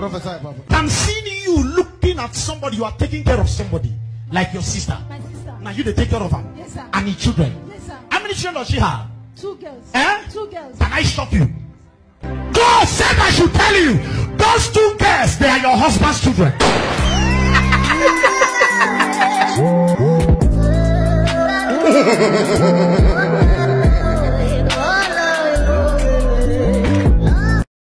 Prophesy, Papa. I'm seeing you looking at somebody. You are taking care of somebody, like your sister. My sister. Now you they take care of her. Yes, sir. And the children. Yes, sir. How many children does she have? Two girls. Eh? Two girls. Can I stop you? God said I should tell you, those two girls, they are your husband's children.